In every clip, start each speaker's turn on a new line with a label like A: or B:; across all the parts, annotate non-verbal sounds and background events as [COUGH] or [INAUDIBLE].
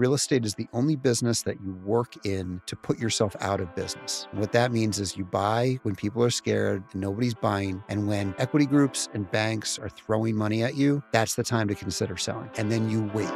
A: real estate is the only business that you work in to put yourself out of business. What that means is you buy when people are scared and nobody's buying. And when equity groups and banks are throwing money at you, that's the time to consider selling. And then you wait.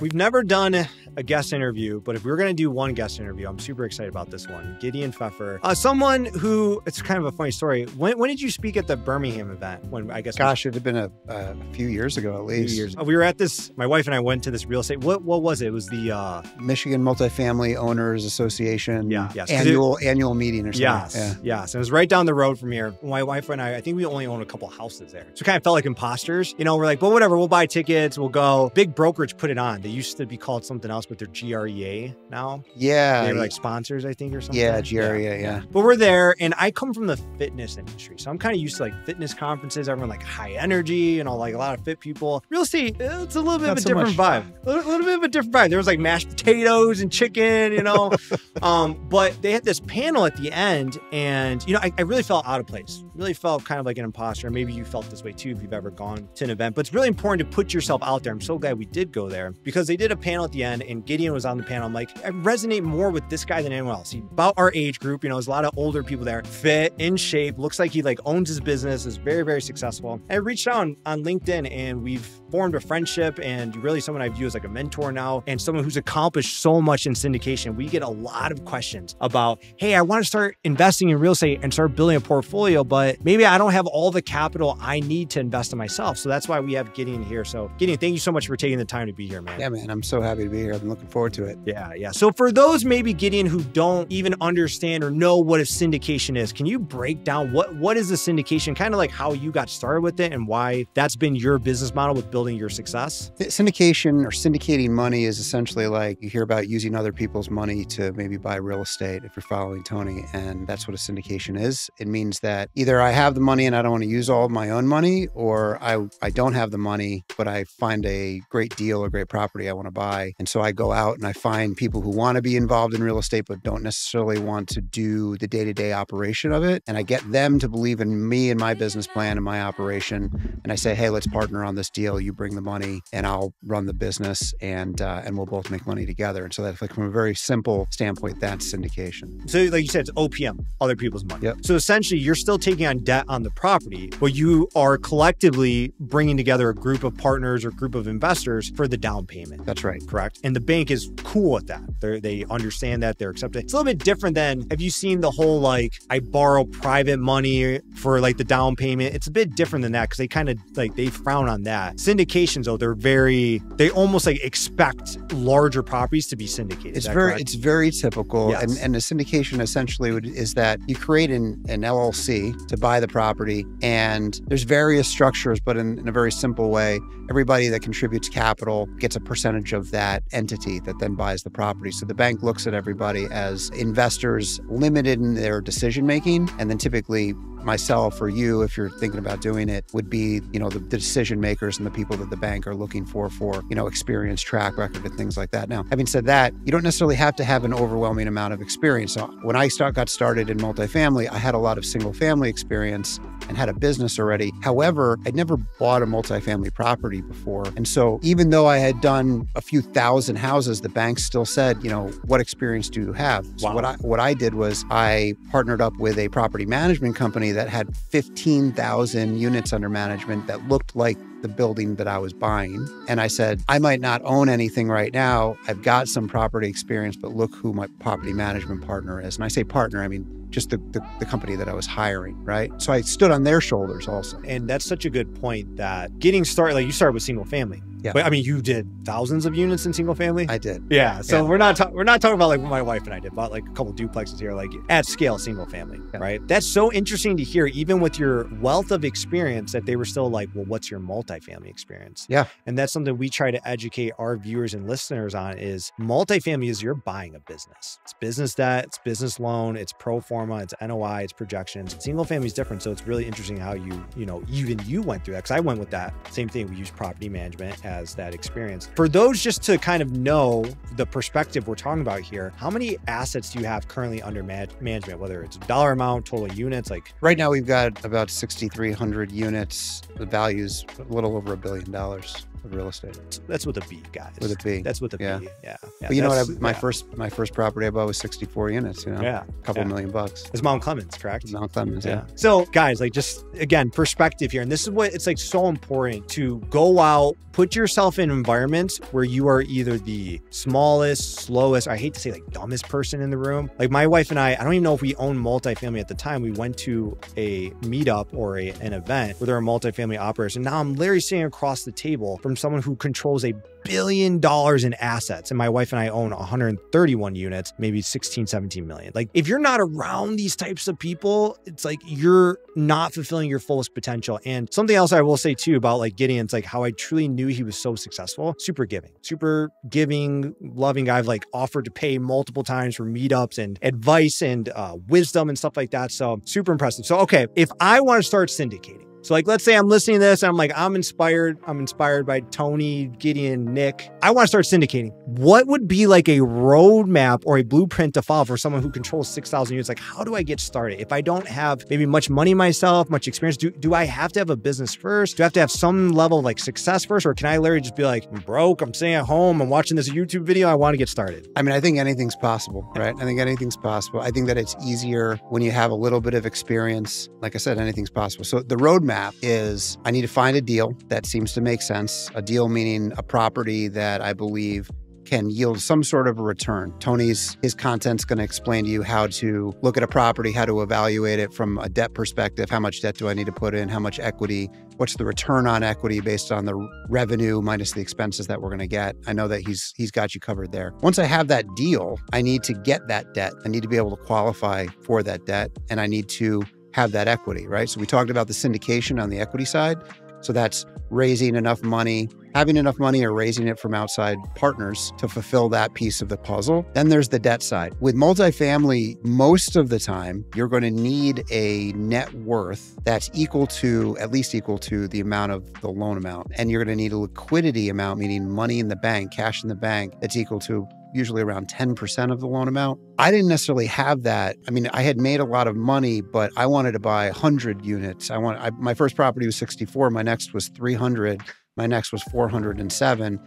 B: We've never done a guest interview, but if we are going to do one guest interview, I'm super excited about this one. Gideon Pfeffer, uh, someone who it's kind of a funny story. When, when did you speak at the Birmingham event? When I guess
A: gosh, it had been a, a few years ago at least.
B: Years. We were at this. My wife and I went to this real estate. What what was it? It was the uh,
A: Michigan Multifamily Owners Association.
B: Yeah, yes.
A: Annual it, annual meeting or something.
B: Yes, yeah. yes. And it was right down the road from here. My wife and I, I think we only own a couple houses there, so it kind of felt like imposters. You know, we're like, well, whatever. We'll buy tickets. We'll go. Big brokerage put it on. They used to be called something else, but they're GREA now.
A: Yeah.
B: They're like sponsors, I think, or something.
A: Yeah, GREA, yeah, yeah.
B: But we're there, and I come from the fitness industry. So I'm kind of used to like fitness conferences, everyone like high energy and all like a lot of fit people. Real estate, it's a little bit Not of a so different much. vibe. A little, little, bit of a different vibe. There was like mashed potatoes and chicken, you know. [LAUGHS] um, but they had this panel at the end, and you know, I, I really felt out of place. Really felt kind of like an imposter. Maybe you felt this way too if you've ever gone to an event. But it's really important to put yourself out there. I'm so glad we did go there because they did a panel at the end, and Gideon was on the panel. I'm like, I resonate more with this guy than anyone else. He about our age group, you know, there's a lot of older people there, fit, in shape, looks like he like owns his business, is very, very successful. I reached out on, on LinkedIn and we've formed a friendship and really someone I view as like a mentor now and someone who's accomplished so much in syndication. We get a lot of questions about, hey, I want to start investing in real estate and start building a portfolio, but maybe I don't have all the capital I need to invest in myself. So that's why we have Gideon here. So Gideon, thank you so much for taking the time to be here, man.
A: Yeah, man. I'm so happy to be here. I'm looking forward to it.
B: Yeah, yeah. So for those maybe Gideon who don't even understand or know what a syndication is, can you break down what what is a syndication? Kind of like how you got started with it and why that's been your business model with building your success?
A: Syndication or syndicating money is essentially like you hear about using other people's money to maybe buy real estate if you're following Tony. And that's what a syndication is. It means that either I have the money and I don't want to use all of my own money, or I, I don't have the money, but I find a great deal or great property I want to buy. And so I go out and I find people who want to be involved in real estate, but don't necessarily want to do the day to day operation of it. And I get them to believe in me and my business plan and my operation. And I say, hey, let's partner on this deal. You bring the money and I'll run the business and uh, and we'll both make money together. And so that's like from a very simple standpoint, that's syndication.
B: So like you said, it's OPM, other people's money.
A: Yep.
B: So essentially you're still taking on debt on the property, but you are collectively bringing together a group of partners or group of investors for the down payment.
A: That's right.
B: Correct. And the bank is cool with that. They're, they understand that they're accepting. It's a little bit different than have you seen the whole like I borrow private money for like the down payment? It's a bit different than that because they kind of like they frown on that. Syndications though, they're very they almost like expect larger properties to be syndicated.
A: It's very
B: correct?
A: it's very typical.
B: Yes.
A: And and a syndication essentially would, is that you create an, an LLC to buy the property and there's various structures, but in, in a very simple way, everybody that contributes capital gets a percentage of that entity that then buys the property. So the bank looks at everybody as investors limited in their decision making and then typically myself or you, if you're thinking about doing it, would be, you know, the, the, decision makers and the people that the bank are looking for, for, you know, experience, track record, and things like that. Now, having said that, you don't necessarily have to have an overwhelming amount of experience. So when I start, got started in multifamily, I had a lot of single family experience and had a business already. However, I'd never bought a multifamily property before. And so even though I had done a few thousand houses, the bank still said, you know, what experience do you have? So
B: wow.
A: what I what I did was I partnered up with a property management company that had 15,000 units under management that looked like the building that I was buying. And I said, I might not own anything right now. I've got some property experience, but look who my property management partner is. And I say partner, I mean just the, the, the, company that I was hiring, right? So I stood on their shoulders also.
B: And that's such a good point that getting started, like you started with single family.
A: Yeah.
B: But I mean, you did thousands of units in single family.
A: I did.
B: Yeah. So
A: yeah.
B: we're not ta- we're not talking about like what my wife and I did, bought like a couple duplexes here, like at scale, single family, yeah. right? That's so interesting to hear, even with your wealth of experience, that they were still like, well, what's your multifamily experience?
A: Yeah.
B: And that's something we try to educate our viewers and listeners on is multifamily is you're buying a business. It's business debt, it's business loan, it's pro forma, it's NOI, it's projections. Single family is different. So it's really interesting how you, you know, even you went through that. Cause I went with that same thing. We use property management as that experience. For those just to kind of know the perspective we're talking about here, how many assets do you have currently under management, whether it's dollar amount, total units? Like
A: right now, we've got about 6,300 units. The value's little over a billion dollars of real estate.
B: That's with a B, guys.
A: With a B.
B: That's with a
A: yeah.
B: B. Yeah.
A: yeah. But you know what? I, my yeah. first my first property I bought was 64 units. You know,
B: yeah,
A: a couple
B: yeah.
A: million bucks.
B: It's Mount Clemens, correct?
A: Mount Clemens. Yeah.
B: So, guys, like just again, perspective here, and this is what it's like so important to go out, put yourself in environments where you are either the smallest, slowest. I hate to say like dumbest person in the room. Like my wife and I, I don't even know if we own multifamily at the time. We went to a meetup or a, an event where there are multifamily operators, and now I'm literally sitting across the table from someone who controls controls a billion dollars in assets. And my wife and I own 131 units, maybe 16, 17 million. Like, if you're not around these types of people, it's like you're not fulfilling your fullest potential. And something else I will say too about like Gideon's like how I truly knew he was so successful, super giving, super giving, loving guy. I've like offered to pay multiple times for meetups and advice and uh, wisdom and stuff like that. So super impressive. So, okay, if I want to start syndicating, so, like, let's say I'm listening to this, I'm like, I'm inspired. I'm inspired by Tony, Gideon, Nick. I want to start syndicating. What would be like a roadmap or a blueprint to follow for someone who controls 6,000 units? Like, how do I get started? If I don't have maybe much money myself, much experience, do, do I have to have a business first? Do I have to have some level of like success first? Or can I literally just be like, I'm broke, I'm staying at home, I'm watching this YouTube video, I want to get started?
A: I mean, I think anything's possible, right? I think anything's possible. I think that it's easier when you have a little bit of experience. Like I said, anything's possible. So, the roadmap is I need to find a deal that seems to make sense. A deal meaning a property that I believe can yield some sort of a return. Tony's his content's going to explain to you how to look at a property, how to evaluate it from a debt perspective. How much debt do I need to put in? How much equity? What's the return on equity based on the revenue minus the expenses that we're going to get? I know that he's he's got you covered there. Once I have that deal, I need to get that debt. I need to be able to qualify for that debt and I need to have that equity, right? So we talked about the syndication on the equity side. So that's raising enough money, having enough money or raising it from outside partners to fulfill that piece of the puzzle. Then there's the debt side. With multifamily, most of the time, you're going to need a net worth that's equal to, at least equal to the amount of the loan amount. And you're going to need a liquidity amount, meaning money in the bank, cash in the bank, that's equal to usually around 10% of the loan amount. I didn't necessarily have that. I mean, I had made a lot of money, but I wanted to buy 100 units. I want I, my first property was 64, my next was 300, my next was 407,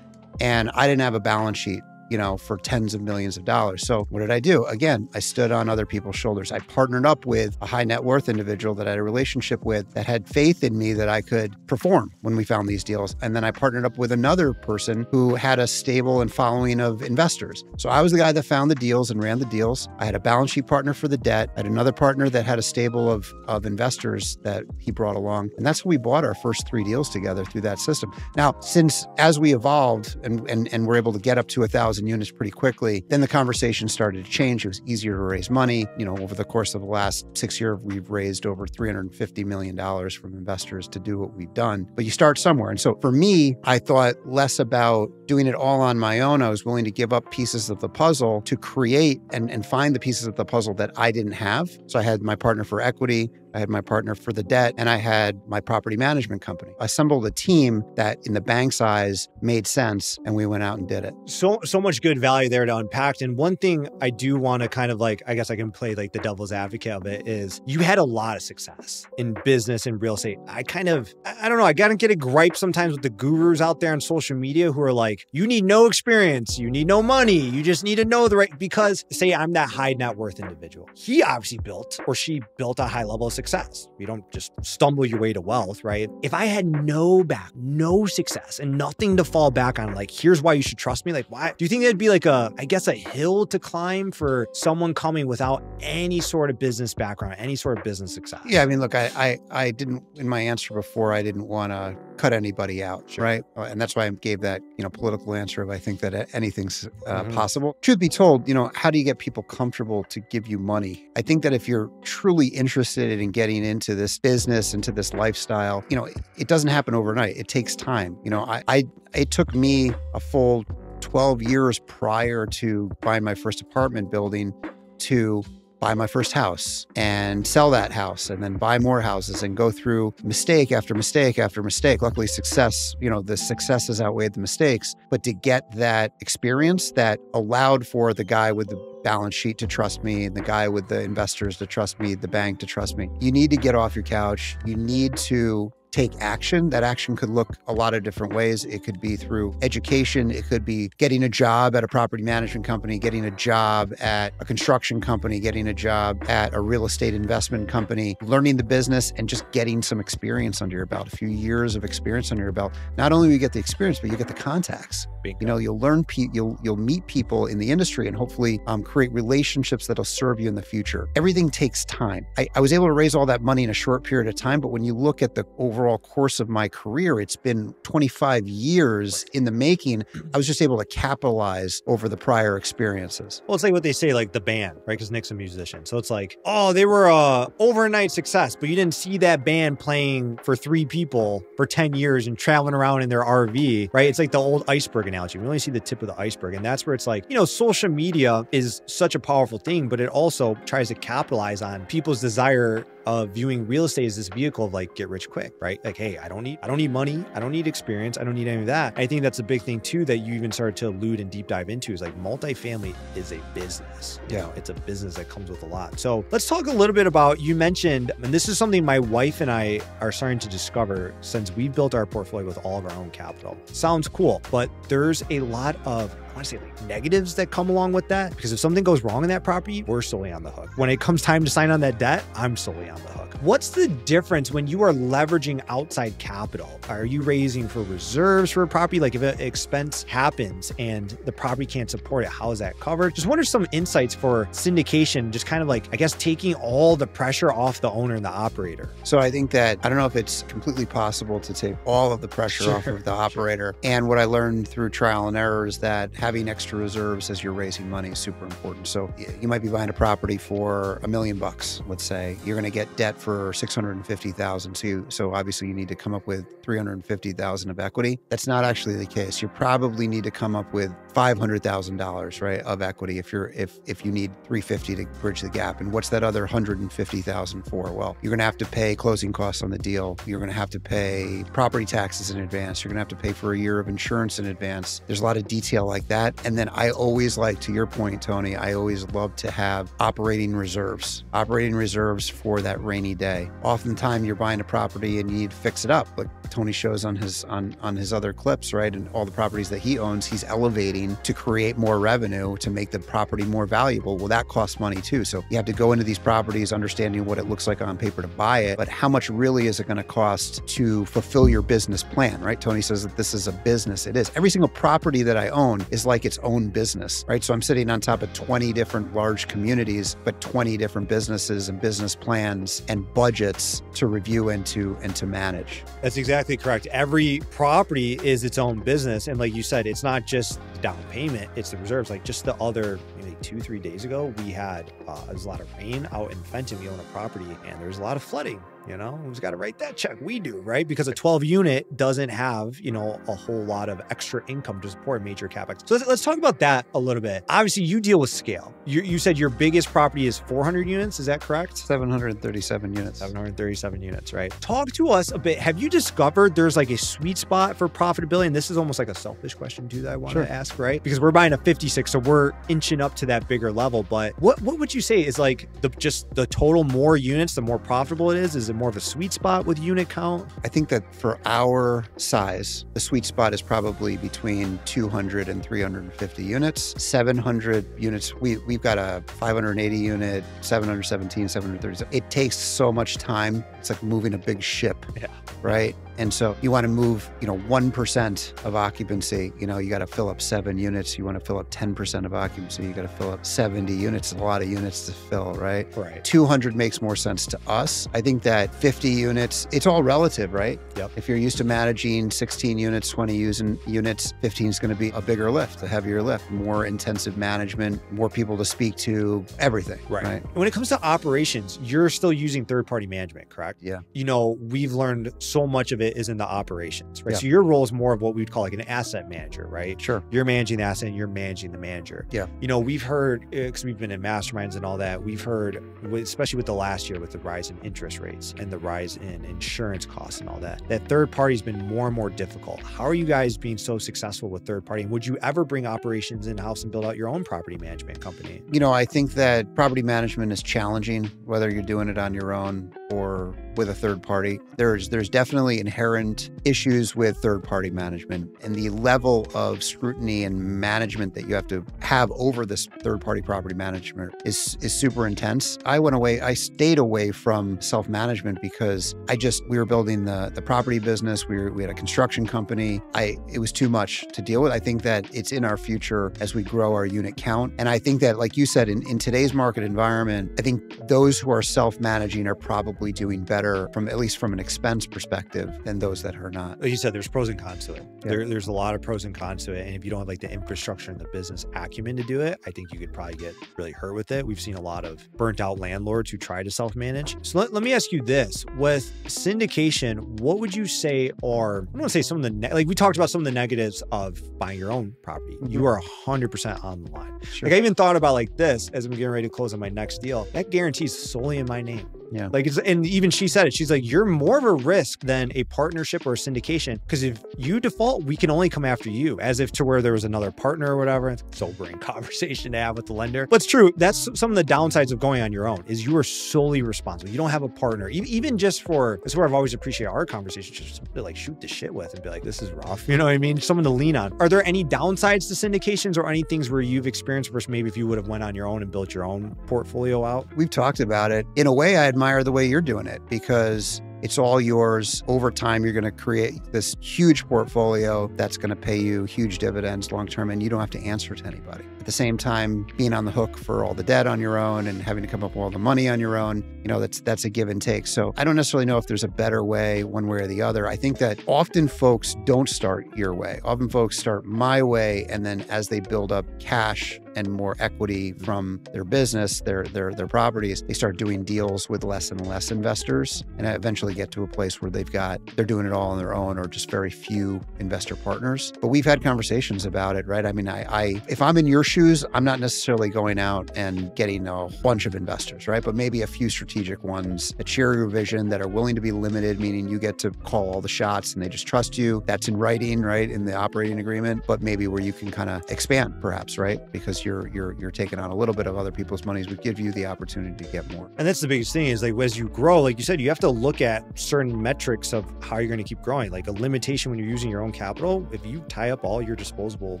A: and I didn't have a balance sheet you know, for tens of millions of dollars. So what did I do? Again, I stood on other people's shoulders. I partnered up with a high net worth individual that I had a relationship with that had faith in me that I could perform when we found these deals. And then I partnered up with another person who had a stable and following of investors. So I was the guy that found the deals and ran the deals. I had a balance sheet partner for the debt. I had another partner that had a stable of, of investors that he brought along. And that's how we bought our first three deals together through that system. Now, since as we evolved and, and, and we're able to get up to a thousand thousand units pretty quickly. Then the conversation started to change. It was easier to raise money. You know, over the course of the last six years, we've raised over $350 million from investors to do what we've done. But you start somewhere. And so for me, I thought less about doing it all on my own. I was willing to give up pieces of the puzzle to create and, and find the pieces of the puzzle that I didn't have. So I had my partner for equity. I had my partner for the debt, and I had my property management company. I assembled a team that, in the bank's eyes, made sense, and we went out and did it.
B: So, so much good value there to unpack. And one thing I do want to kind of like, I guess I can play like the devil's advocate of it is you had a lot of success in business and real estate. I kind of, I don't know, I gotta get a gripe sometimes with the gurus out there on social media who are like, you need no experience, you need no money, you just need to know the right, because say I'm that high net worth individual. He obviously built or she built a high level of success. You don't just stumble your way to wealth, right? If I had no back, no success, and nothing to fall back on, like, here's why you should trust me. Like, why do you think that'd be like a, I guess, a hill to climb for someone coming without any sort of business background, any sort of business success?
A: Yeah, I mean, look, I, I, I didn't in my answer before. I didn't want to cut anybody out, sure. right? Uh, and that's why I gave that, you know, political answer of I think that anything's uh, mm-hmm. possible. Truth be told, you know, how do you get people comfortable to give you money? I think that if you're truly interested in getting into this business, into this lifestyle, you know, it, it doesn't happen overnight. It takes time. You know, I, I it took me a full 12 years prior to buying my first apartment building to buy my first house and sell that house and then buy more houses and go through mistake after mistake after mistake. Luckily, success, you know, the successes outweighed the mistakes. But to get that experience that allowed for the guy with the balance sheet to trust me, and the guy with the investors to trust me, the bank to trust me. You need to get off your couch. You need to take action. That action could look a lot of different ways. It could be through education, it could be getting a job at a property management company, getting a job at a construction company, getting a job at a real estate investment company, learning the business and just getting some experience under your belt, a few years of experience under your belt. Not only do you get the experience, but you get the contacts. Bingo. You know, you'll learn, pe- you'll you'll meet people in the industry and hopefully um, create relationships that'll serve you in the future. Everything takes time. I, I was able to raise all that money in a short period of time, but when you look at the over overall course of my career, it's been 25 years in the making. I was just able to capitalize over the prior experiences.
B: Well, it's like what they say, like the band, right? Because Nick's a musician. So it's like, oh, they were a overnight success, but you didn't see that band playing for three people for 10 years and traveling around in their RV, right? It's like the old iceberg analogy. We only see the tip of the iceberg. And that's where it's like, you know, social media is such a powerful thing, but it also tries to capitalize on people's desire of viewing real estate as this vehicle of like get rich quick, right? Like, hey, I don't need, I don't need money, I don't need experience, I don't need any of that. I think that's a big thing too that you even started to allude and deep dive into is like multifamily is a business. You yeah, know, it's a business that comes with a lot. So let's talk a little bit about you mentioned, and this is something my wife and I are starting to discover since we built our portfolio with all of our own capital. Sounds cool, but there's a lot of want to say like negatives that come along with that because if something goes wrong in that property, we're solely on the hook. When it comes time to sign on that debt, I'm solely on the hook. What's the difference when you are leveraging outside capital? Are you raising for reserves for a property? Like if an expense happens and the property can't support it, how is that covered? Just wonder some insights for syndication, just kind of like, I guess, taking all the pressure off the owner and the operator.
A: So I think that, I don't know if it's completely possible to take all of the pressure sure, off of the [LAUGHS] operator. And what I learned through trial and error is that having extra reserves as you're raising money is super important. So you might be buying a property for a million bucks, let's say. You're going to get debt for for 650,000. So, so obviously you need to come up with 350,000 of equity. That's not actually the case. You probably need to come up with $500,000, right, of equity if you're if if you need 350 to bridge the gap. And what's that other 150,000 for? Well, you're going to have to pay closing costs on the deal. You're going to have to pay property taxes in advance. You're going to have to pay for a year of insurance in advance. There's a lot of detail like that. And then I always like to your point, Tony, I always love to have operating reserves. Operating reserves for that rainy day. Oftentimes you're buying a property and you need to fix it up. Like Tony shows on his on on his other clips, right? And all the properties that he owns, he's elevating to create more revenue to make the property more valuable. Well, that costs money too. So you have to go into these properties understanding what it looks like on paper to buy it, but how much really is it going to cost to fulfill your business plan, right? Tony says that this is a business. It is. Every single property that I own is like its own business, right? So I'm sitting on top of 20 different large communities, but 20 different businesses and business plans and budgets to review and to and to manage.
B: That's exactly correct. Every property is its own business, and like you said, it's not just down payment; it's the reserves. Like just the other maybe two, three days ago, we had uh, a lot of rain out in Fenton. We own a property, and there was a lot of flooding. You know, who's got to write that check? We do, right? Because a 12 unit doesn't have, you know, a whole lot of extra income to support major capex. So let's, let's talk about that a little bit. Obviously, you deal with scale. You, you said your biggest property is 400 units. Is that correct?
A: 737 units.
B: 737 units, right? Talk to us a bit. Have you discovered there's like a sweet spot for profitability? And this is almost like a selfish question too that I want sure. to ask, right? Because we're buying a 56, so we're inching up to that bigger level. But what what would you say is like the just the total more units, the more profitable it is? Is it more of a sweet spot with unit count?
A: I think that for our size, the sweet spot is probably between 200 and 350 units. 700 units, we, we've got a 580 unit, 717, 730. It takes so much time. It's like moving a big ship, yeah. right? And so you want to move, you know, 1% of occupancy, you know, you got to fill up seven units. You want to fill up 10% of occupancy, you got to fill up 70 units, a lot of units to fill, right?
B: Right.
A: 200 makes more sense to us. I think that 50 units, it's all relative, right?
B: Yep.
A: If you're used to managing 16 units, 20 using units, 15 is going to be a bigger lift, a heavier lift, more intensive management, more people to speak to, everything.
B: Right. right? When it comes to operations, you're still using third party management, correct?
A: Yeah.
B: You know, we've learned so much of it it is in the operations, right? Yeah. So your role is more of what we'd call like an asset manager, right?
A: Sure.
B: You're managing the asset and you're managing the manager.
A: Yeah.
B: You know, we've heard, eh, because we've been in masterminds and all that, we've heard, especially with the last year with the rise in interest rates and the rise in insurance costs and all that, that third party has been more and more difficult. How are you guys being so successful with third party? And would you ever bring operations in house and build out your own property management company?
A: You know, I think that property management is challenging, whether you're doing it on your own or with a third party. There's there's definitely inherent issues with third party management and the level of scrutiny and management that you have to have over this third party property management is is super intense. I went away, I stayed away from self management because I just we were building the the property business. We were, we had a construction company. I it was too much to deal with. I think that it's in our future as we grow our unit count. And I think that like you said in, in today's market environment, I think those who are self managing are probably doing better better from at least from an expense perspective than those that are not.
B: Like you said, there's pros and cons to it. Yeah. There, there's a lot of pros and cons to it. And if you don't have like the infrastructure and the business acumen to do it, I think you could probably get really hurt with it. We've seen a lot of burnt out landlords who try to self manage. So let, let me ask you this with syndication, what would you say are, I want to say some of the, ne- like we talked about some of the negatives of buying your own property. Mm-hmm. You are 100% on the line. Sure. Like I even thought about like this as I'm getting ready to close on my next deal. That guarantees solely in my name.
A: Yeah.
B: Like it's and even she said it. She's like, you're more of a risk than a partnership or a syndication. Because if you default, we can only come after you, as if to where there was another partner or whatever. Sobering [LAUGHS] conversation to have with the lender. But it's true. That's some of the downsides of going on your own is you are solely responsible. You don't have a partner. Even just for this is where I've always appreciated our conversations, just to like shoot the shit with and be like, this is rough. You know what I mean? Someone to lean on. Are there any downsides to syndications or any things where you've experienced versus maybe if you would have went on your own and built your own portfolio out?
A: We've talked about it. In a way, I admire the way you're doing it because it's all yours. Over time, you're going to create this huge portfolio that's going to pay you huge dividends long term, and you don't have to answer to anybody. The same time, being on the hook for all the debt on your own and having to come up with all the money on your own, you know, that's that's a give and take. So I don't necessarily know if there's a better way, one way or the other. I think that often folks don't start your way. Often folks start my way, and then as they build up cash and more equity from their business, their their their properties, they start doing deals with less and less investors, and eventually get to a place where they've got they're doing it all on their own or just very few investor partners. But we've had conversations about it, right? I mean, I, I if I'm in your shoes, I'm not necessarily going out and getting a bunch of investors, right? But maybe a few strategic ones a your vision that are willing to be limited, meaning you get to call all the shots and they just trust you. That's in writing, right, in the operating agreement. But maybe where you can kind of expand, perhaps, right, because you're you're you're taking on a little bit of other people's monies would give you the opportunity to get more.
B: And that's the biggest thing is like as you grow, like you said, you have to look at certain metrics of how you're going to keep growing. Like a limitation when you're using your own capital, if you tie up all your disposable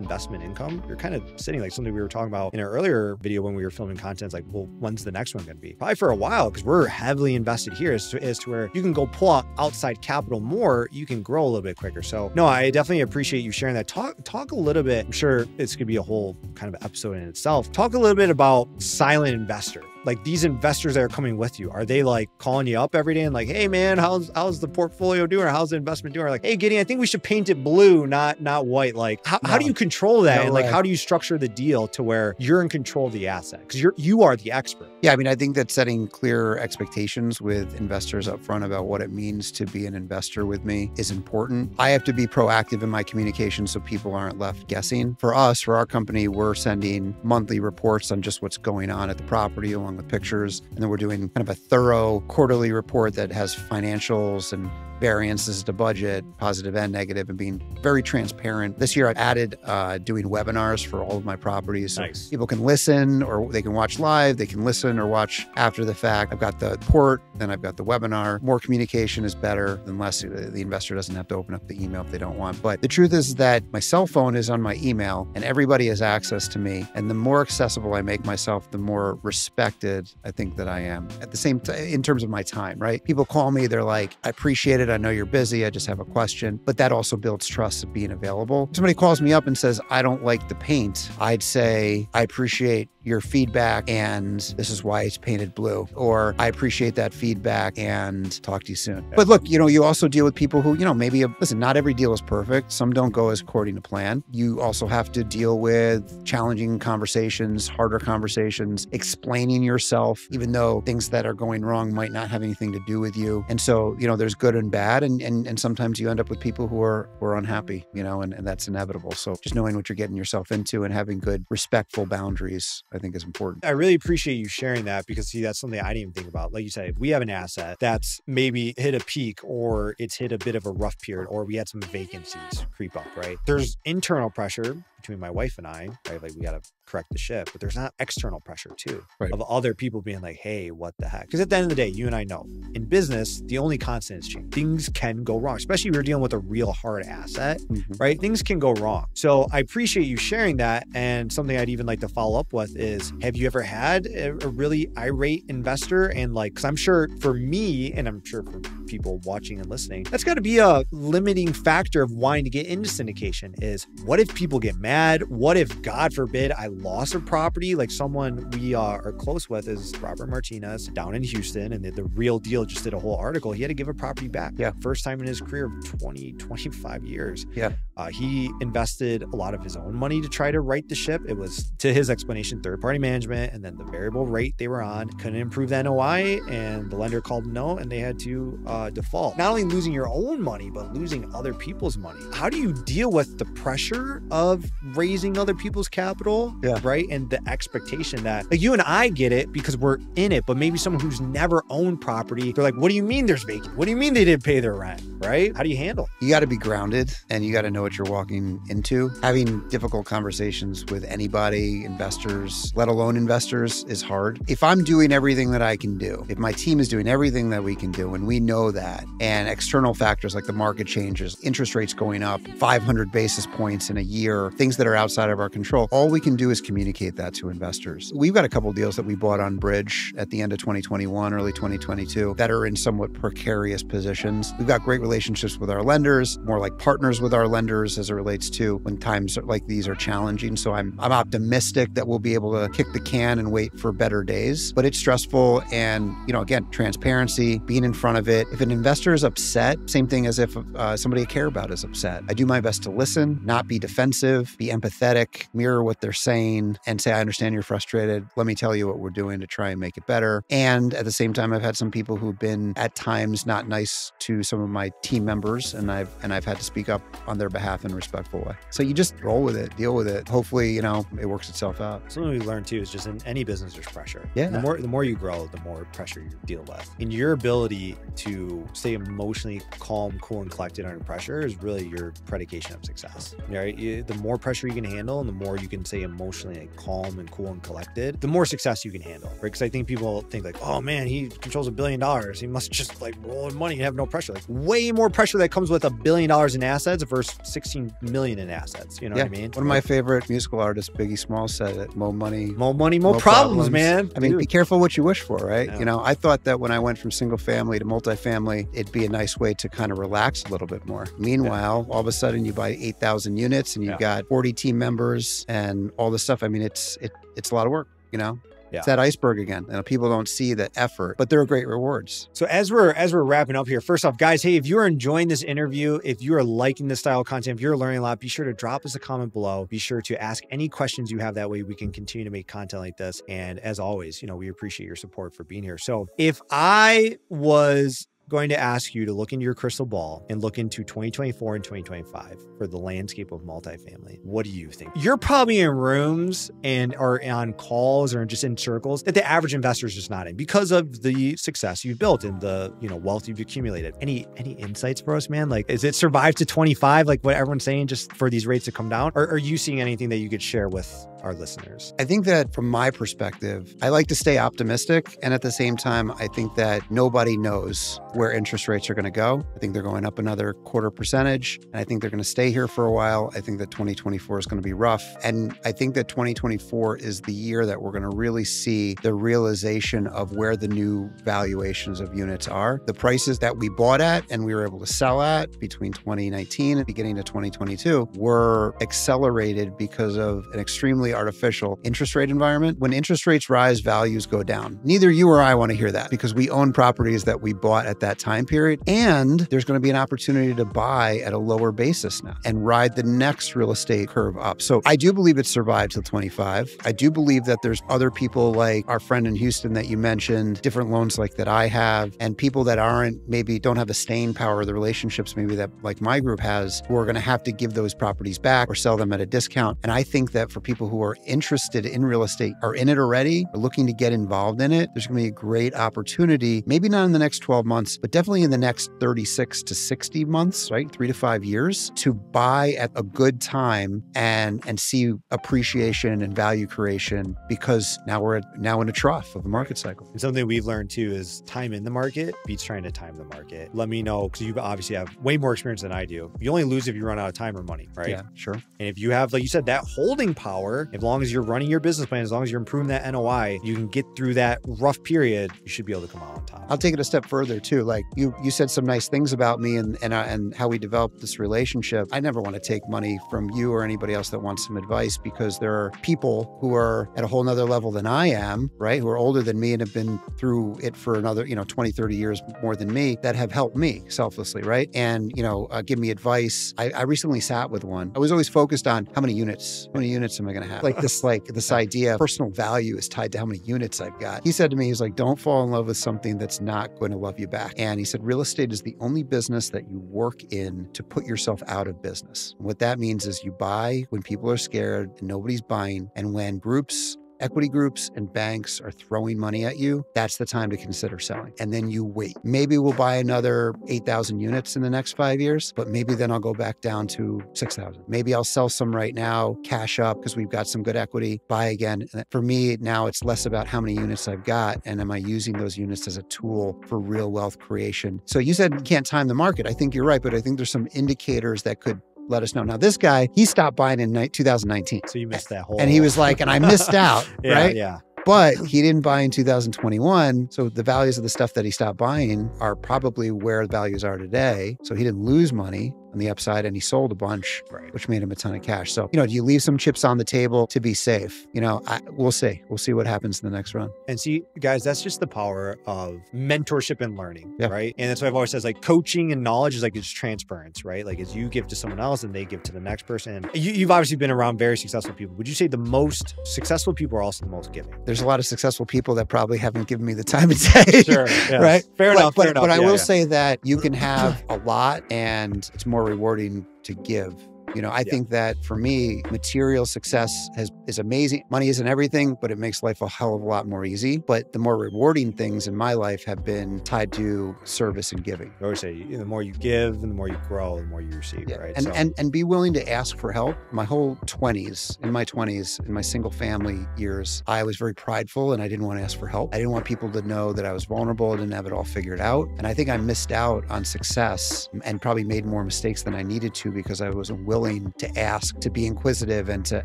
B: investment income, you're kind of sitting like something we were talking about in our earlier video when we were filming content. It's like, well, when's the next one going to be? Probably for a while because we're heavily invested here as to, as to where you can go pull out outside capital more, you can grow a little bit quicker. So no, I definitely appreciate you sharing that. Talk talk a little bit. I'm sure it's going to be a whole kind of episode in itself. Talk a little bit about silent investor like these investors that are coming with you, are they like calling you up every day and like, hey man, how's how's the portfolio doing or how's the investment doing? Or like, hey Gideon, I think we should paint it blue, not not white. Like, how, no, how do you control that? No and like, how do you structure the deal to where you're in control of the asset? Because you're you are the expert.
A: Yeah, I mean, I think that setting clear expectations with investors up front about what it means to be an investor with me is important. I have to be proactive in my communication so people aren't left guessing. For us, for our company, we're sending monthly reports on just what's going on at the property along with pictures. And then we're doing kind of a thorough quarterly report that has financials and variances to budget, positive and negative, and being very transparent. This year, I've added uh, doing webinars for all of my properties. So
B: nice.
A: people can listen or they can watch live, they can listen or watch after the fact. I've got the port, then I've got the webinar. More communication is better, unless the investor doesn't have to open up the email if they don't want. But the truth is that my cell phone is on my email and everybody has access to me. And the more accessible I make myself, the more respected I think that I am. At the same time, in terms of my time, right? People call me, they're like, I appreciate it it. I know you're busy. I just have a question. But that also builds trust of being available. Somebody calls me up and says, I don't like the paint. I'd say, I appreciate your feedback and this is why it's painted blue. Or I appreciate that feedback and talk to you soon. But look, you know, you also deal with people who, you know, maybe, uh, listen, not every deal is perfect. Some don't go as according to plan. You also have to deal with challenging conversations, harder conversations, explaining yourself, even though things that are going wrong might not have anything to do with you. And so, you know, there's good and bad bad. And, and, and sometimes you end up with people who are, unhappy, you know, and, and that's inevitable. So just knowing what you're getting yourself into and having good, respectful boundaries, I think is important.
B: I really appreciate you sharing that because, see, that's something I didn't even think about. Like you said, we have an asset that's maybe hit a peak or it's hit a bit of a rough period or we had some vacancies creep up, right? There's internal pressure between my wife and I, right? Like we got to correct the ship, but there's not external pressure too right. of other people being like, hey, what the heck? Because at the end of the day, you and I know in business, the only constant is change. Things can go wrong, especially if you're dealing with a real hard asset, mm-hmm. right? Things can go wrong. So I appreciate you sharing that. And something I'd even like to follow up with is have you ever had a, a really irate investor? And like, because I'm sure for me, and I'm sure for people watching and listening, that's got to be a limiting factor of wanting to get into syndication is what if people get mad? What if, God forbid, I lost of property? Like someone we uh, are close with is Robert Martinez down in Houston, and the, the, real deal just did a whole article. He had to give a property back.
A: Yeah.
B: First time in his career of 20, 25 years.
A: Yeah.
B: Uh, he invested a lot of his own money to try to right the ship. It was, to his explanation, third party management, and then the variable rate they were on couldn't improve the NOI, and the lender called no, and they had to uh, default. Not only losing your own money, but losing other people's money. How do you deal with the pressure of raising other people's capital?
A: Yeah.
B: Right. And the expectation that, like, you and I get it because we're in it, but maybe someone who's never owned property, they're like, what do you mean there's vacant? What do you mean they didn't pay their rent? Right. How do you handle?
A: You got to be grounded and you got to know what you're walking into. Having difficult conversations with anybody, investors, let alone investors, is hard. If I'm doing everything that I can do, if my team is doing everything that we can do, and we know that, and external factors like the market changes, interest rates going up 500 basis points in a year, things that are outside of our control, all we can do is communicate that to investors. We've got a couple deals that we bought on Bridge at the end of 2021, early 2022 that are in somewhat precarious positions. We've got great relationships with our lenders, more like partners with our lenders as it relates to when times like these are challenging. So I'm I'm optimistic that we'll be able to kick the can and wait for better days. But it's stressful and, you know, again, transparency, being in front of it. If an investor is upset, same thing as if uh, somebody I care about is upset. I do my best to listen, not be defensive, be empathetic, mirror what they're saying, and say, I understand you're frustrated. Let me tell you what we're doing to try and make it better. And at the same time, I've had some people who've been at times not nice to some of my team members, and I've and I've had to speak up on their behalf in a respectful way. So you just roll with it, deal with it. Hopefully, you know, it works itself out.
B: Something we learned too is just in any business there's pressure.
A: Yeah.
B: The more the more you grow, the more pressure you deal with. And your ability to stay emotionally calm, cool, and collected under pressure is really your predication of success. Right? You, the more pressure you can handle, and the more you can stay emotionally like, calm and cool and collected, the more success you can handle. Right? Because I think people think like, oh man, he controls a billion dollars. He must just like roll in money and have no pressure. Like way more pressure that comes with a billion dollars in assets versus 16 million in assets. You know
A: yeah.
B: what I mean?
A: One of my favorite musical artists, Biggie Smalls, said it: "More money,
B: more money, more, more problems, problems, man."
A: I mean, Dude. be careful what you wish for, right? Yeah. You know, I thought that when I went from single family to multifamily, it'd be a nice way to kind of relax a little bit more. Meanwhile, yeah. all of a sudden, you buy 8,000 units and you've got 40 team members and all this stuff. I mean, it's it, it's a lot of work, you know. Yeah. It's that iceberg again. And people don't see the effort, but there are great rewards.
B: So as we're as we're wrapping up here, first off, guys, hey, if you're enjoying this interview, if you are liking this style of content, if you're learning a lot, be sure to drop us a comment below. Be sure to ask any questions you have. That way we can continue to make content like this. And as always, you know, we appreciate your support for being here. So if I was going to ask you to look into your crystal ball and look into 2024 and 2025 for the landscape of multifamily. What do you think? You're probably in rooms and are on calls or just in circles that the average investor is just not in because of the success you've built and the you know wealth you've accumulated. Any any insights for us, man? Like, is it survive to 25, like what everyone's saying, just for these rates to come down? Or are you seeing anything that you could share with our listeners?
A: I think that from my perspective, I like to stay optimistic. And at the same time, I think that nobody knows where interest rates are going to go. I think they're going up another quarter percentage. And I think they're going to stay here for a while. I think that 2024 is going to be rough. And I think that 2024 is the year that we're going to really see the realization of where the new valuations of units are. The prices that we bought at and we were able to sell at between 2019 and beginning of 2022 were accelerated because of an extremely artificial interest rate environment. When interest rates rise, values go down. Neither you or I want to hear that because we own properties that we bought at that time period. And there's going to be an opportunity to buy at a lower basis now and ride the next real estate curve up. So I do believe it survived till 25. I do believe that there's other people like our friend in Houston that you mentioned, different loans like that I have, and people that aren't maybe don't have the staying power the relationships maybe that like my group has, who are going to have to give those properties back or sell them at a discount. And I think that for people who are interested in real estate, are in it already, are looking to get involved in it, there's going to be a great opportunity, maybe not in the next 12 months, but definitely in the next 36 to 60 months, right? Three to five years to buy at a good time and and see appreciation and value creation because now we're now in a trough of the market cycle.
B: And something we've learned too is time in the market beats trying to time the market. Let me know because you obviously have way more experience than I do. You only lose if you run out of time or money, right?
A: Yeah, sure.
B: And if you have, like you said, that holding power, as long as you're running your business plan, as long as you're improving that NOI, you can get through that rough period. You should be able to come out on top.
A: I'll take it a step further too. Like you, you said some nice things about me and and uh, and how we developed this relationship. I never want to take money from you or anybody else that wants some advice because there are people who are at a whole nother level than I am, right? Who are older than me and have been through it for another, you know, 20, 30 years more than me that have helped me selflessly, right? And, you know, uh, give me advice. I, I recently sat with one. I was always focused on how many units, how many units am I going to have? [LAUGHS] Like this, like this idea of personal value is tied to how many units I've got. He said to me, he's like, don't fall in love with something that's not going to love you back. And he said, real estate is the only business that you work in to put yourself out of business. And what that means is you buy when people are scared and nobody's buying. And when groups equity groups and banks are throwing money at you, that's the time to consider selling. And then you wait. Maybe we'll buy another 8,000 units in the next five years, but maybe then I'll go back down to 6,000. Maybe I'll sell some right now, cash up because we've got some good equity, buy again. For me, now it's less about how many units I've got and am I using those units as a tool for real wealth creation. So you said you can't time the market. I think you're right, but I think there's some indicators that could let us know. Now, this guy, he stopped buying in 2019.
B: So you missed that whole.
A: And he was like, and I missed [LAUGHS] out,
B: yeah,
A: right?
B: Yeah.
A: But he didn't buy in 2021. So the values of the stuff that he stopped buying are probably where the values are today. So he didn't lose money on the upside and he sold a bunch,
B: Right.
A: which made him a ton of cash. So, you know, do you leave some chips on the table to be safe? You know, I, we'll see. We'll see what happens in the next run.
B: And see, guys, that's just the power of mentorship and learning,
A: Yeah.
B: right? And that's why I've always said, like coaching and knowledge is like it's transference, right? Like as you give to someone else and they give to the next person. You, you've obviously been around very successful people. Would you say the most successful people are also the most giving?
A: There's a lot of successful people that probably haven't given me the time of day. [LAUGHS]
B: yes.
A: right?
B: Fair
A: but,
B: enough.
A: But,
B: fair enough.
A: but I
B: Yeah,
A: will
B: yeah.
A: say that you can have a lot and it's more rewarding to give. You know, I
B: Yeah.
A: think that for me, material success has is amazing. Money isn't everything, but it makes life a hell of a lot more easy. But the more rewarding things in my life have been tied to service and giving.
B: I always say the more you give and the more you grow, the more you receive,
A: Yeah.
B: right?
A: And,
B: So-
A: and and be willing to ask for help. My whole 20s, in my 20s, in my single family years, I was very prideful and I didn't want to ask for help. I didn't want people to know that I was vulnerable, I didn't have it all figured out. And I think I missed out on success and probably made more mistakes than I needed to because I wasn't willing to ask, to be inquisitive and to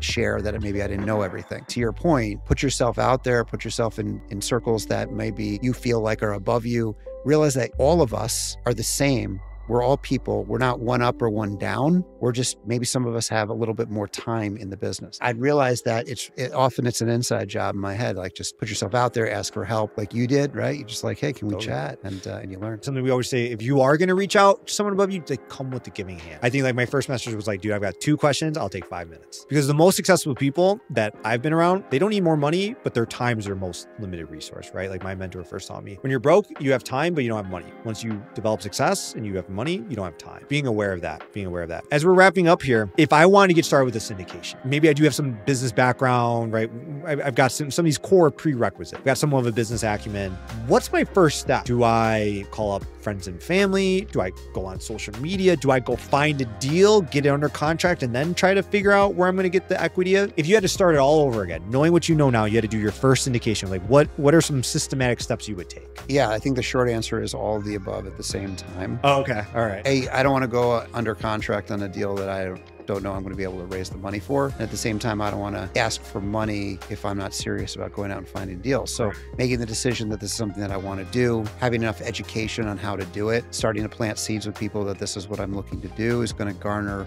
A: share that maybe I didn't know everything. To your point, put yourself out there, put yourself in in circles that maybe you feel like are above you. Realize that all of us are the same we're all people. We're not one up or one down. We're just maybe some of us have a little bit more time in the business. I'd realized that it's it, often it's an inside job in my head. Like just put yourself out there, ask for help, like you did, right? You just like, hey, can we
B: Totally.
A: chat? And uh, and you learn.
B: something we always say if you are going to reach out to someone above you like come with the giving hand i think like my first message was like dude i've got two questions i'll take five minutes because the most successful people that i've been around they don't need more money but their time is their most limited resource right like my mentor first taught me when you're broke you have time but you don't have money once you develop success and you have money you don't have time. Being aware of that being aware of that. As we're wrapping up here if i want to get started with a syndication maybe i do have some business background right? I- i've got some, some of these core prerequisites. I've got somewhat of a business acumen. What's my first step? Do i call up friends and family? Do i go on social media? Do i go find a deal get it under contract and then try to figure out where i'm going to get the equity of if you had to start it all over again knowing what you know now you had to do your first syndication like what what are some systematic steps you would take?
A: Yeah, I think the short answer is all of the above at the same time.
B: oh, okay all right
A: Hey, I don't want to go under contract on a deal that I don't know I'm going to be able to raise the money for. And at the same time, I don't want to ask for money if I'm not serious about going out and finding deals. So making the decision that this is something that I want to do, having enough education on how to do it, starting to plant seeds with people that this is what I'm looking to do is going to garner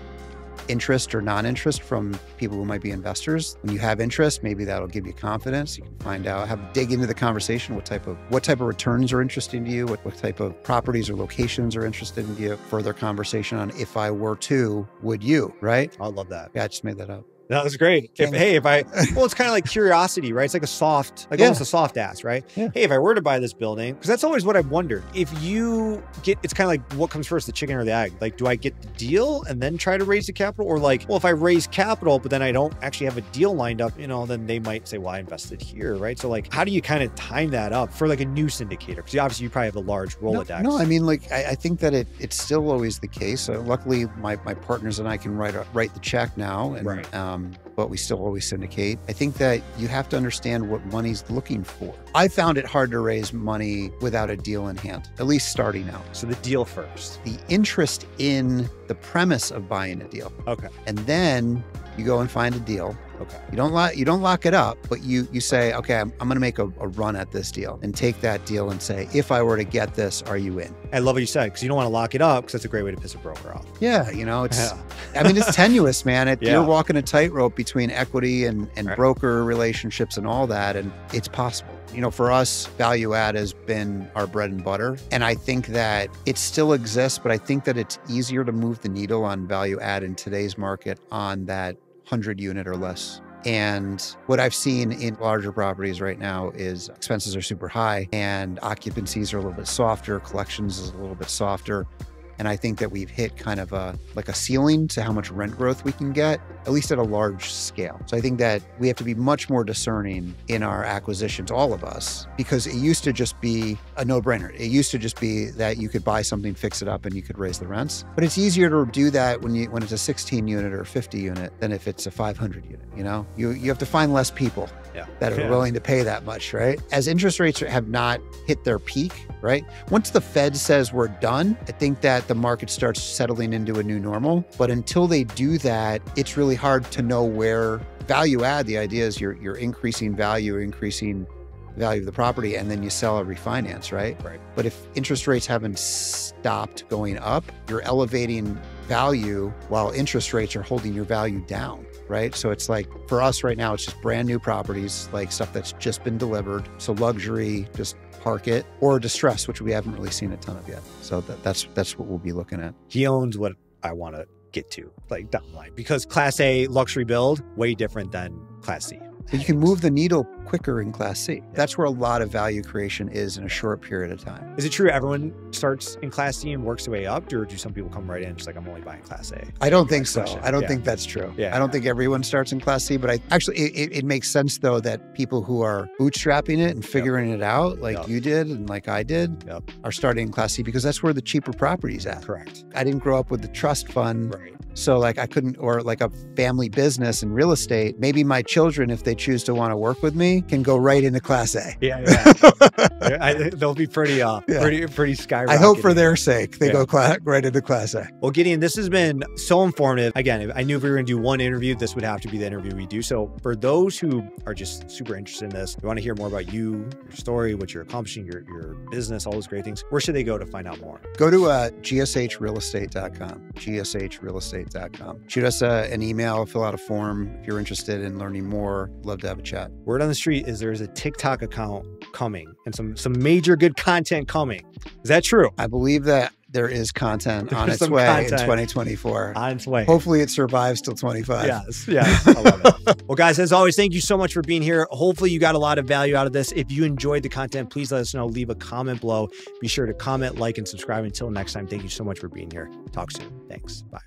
A: interest or non-interest from people who might be investors. When you have interest, maybe that'll give you confidence. You can find out, have dig into the conversation, what type of what type of returns are interesting to you, what, what type of properties or locations are interested in you. Further conversation on if I were to, would you, right?
B: I love that.
A: Yeah, I just made that up.
B: That was great. If, hey, if I, [LAUGHS] well, it's kind of like curiosity, right? It's like a soft, like yeah. almost a soft ass, right? Yeah. Hey, if I were to buy this building, because that's always what I've wondered. If you get, it's kind of like what comes first, the chicken or the egg? Like, do I get the deal and then try to raise the capital? Or like, well, if I raise capital, but then I don't actually have a deal lined up, you know, then they might say, well, I invested here, right? So, like, how do you kind of time that up for like a new syndicator? Because obviously you probably have a large Rolodex.
A: No, no I mean, like, I, I, think that it it's still always the case. Uh, luckily, my, my partners and I can write, a, write the check now. And, right. um, Um, but we still always syndicate. I think that you have to understand what money's looking for. I found it hard to raise money without a deal in hand, at least starting out.
B: So the deal first.
A: The interest in the premise of buying a deal.
B: Okay.
A: And then you go and find a deal.
B: Okay.
A: You don't lock you don't lock it up, but you you say, okay, I'm, I'm going to make a, a, run at this deal and take that deal and say, if I were to get this, are you in?
B: I love what you said because you don't want to lock it up because that's a great way to piss a broker off.
A: Yeah, you know, it's. Yeah. I mean, it's tenuous, man. It, yeah. You're walking a tightrope between equity and and right. broker relationships and all that, and it's possible. You know, for us, value add has been our bread and butter. And I think that it still exists, but I think that it's easier to move the needle on value add in today's market on that 100 unit or less. And what I've seen in larger properties right now is expenses are super high and occupancies are a little bit softer, collections is a little bit softer. And I think that we've hit kind of a like a ceiling to how much rent growth we can get, at least at a large scale. So I think that we have to be much more discerning in our acquisitions, all of us, because it used to just be a no-brainer. It used to just be that you could buy something, fix it up, and you could raise the rents. But it's easier to do that when you when it's a 16 unit or 50 unit than if it's a 500 unit. You know, you you have to find less people yeah. that are yeah. willing to pay that much, right? As interest rates have not hit their peak, right? Once the Fed says we're done, I think that the market starts settling into a new normal. But until they do that, it's really hard to know where value add. The idea is you're you're increasing value, increasing value of the property, and then you sell a refinance, right?
B: Right.
A: But if interest rates haven't stopped going up, you're elevating value while interest rates are holding your value down right? So it's like for us right now, it's just brand new properties, like stuff that's just been delivered. So luxury, just park it, or distress, which we haven't really seen a ton of yet. So that, that's that's what we'll be looking at.
B: He owns what I want to get to, like down the line, because Class A luxury build way different than Class C.
A: But you can move the needle quicker in Class C. That's where a lot of value creation is in a short period of time.
B: Is it true everyone starts in Class C and works their way up, or do some people come right in just like I'm only buying Class A?
A: I don't think so. Question. I don't yeah. think that's true. Yeah. I don't think everyone starts in Class C, but I actually it, it makes sense though that people who are bootstrapping it and figuring yep. it out, like yep. you did and like I did, yep. are starting in Class C because that's where the cheaper properties at.
B: Correct.
A: I didn't grow up with the trust fund.
B: Right.
A: So like I couldn't, or like a family business in real estate. Maybe my children, if they choose to want to work with me, can go right into Class
B: A. Yeah, [LAUGHS] yeah. I, they'll be pretty, uh, yeah. pretty, pretty skyrocketing.
A: I hope for their sake they yeah. go cl- right into Class A.
B: Well, Gideon, this has been so informative. Again, I knew if we were going to do one interview, this would have to be the interview we do. So for those who are just super interested in this, we want to hear more about you, your story, what you're accomplishing, your your business, all those great things. Where should they go to find out more?
A: Go to uh, gshrealestate.com. Gshrealestate Shoot us uh, an email, fill out a form if you're interested in learning more. Love to have a chat.
B: Word on the street is there's a TikTok account coming and some some major good content coming. Is that true?
A: I believe that there is content on its way in 2024.
B: On its way.
A: Hopefully it survives till 25.
B: Yes. Yes. I love it. [LAUGHS] well, guys, as always, thank you so much for being here. Hopefully you got a lot of value out of this. If you enjoyed the content, please let us know. Leave a comment below. Be sure to comment, like, and subscribe. Until next time, thank you so much for being here. Talk soon. Thanks. Bye.